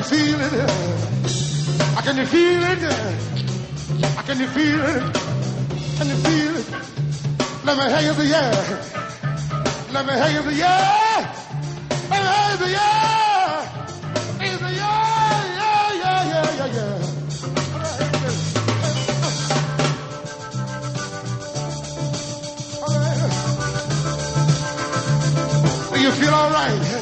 you feel it? How Can you feel it? How Can you feel it? Let me hear you feel yeah. Let me hear you the yeah. Let me hear you the yeah. Hear you say yeah, yeah, yeah, yeah, yeah. All right. Do you feel all right?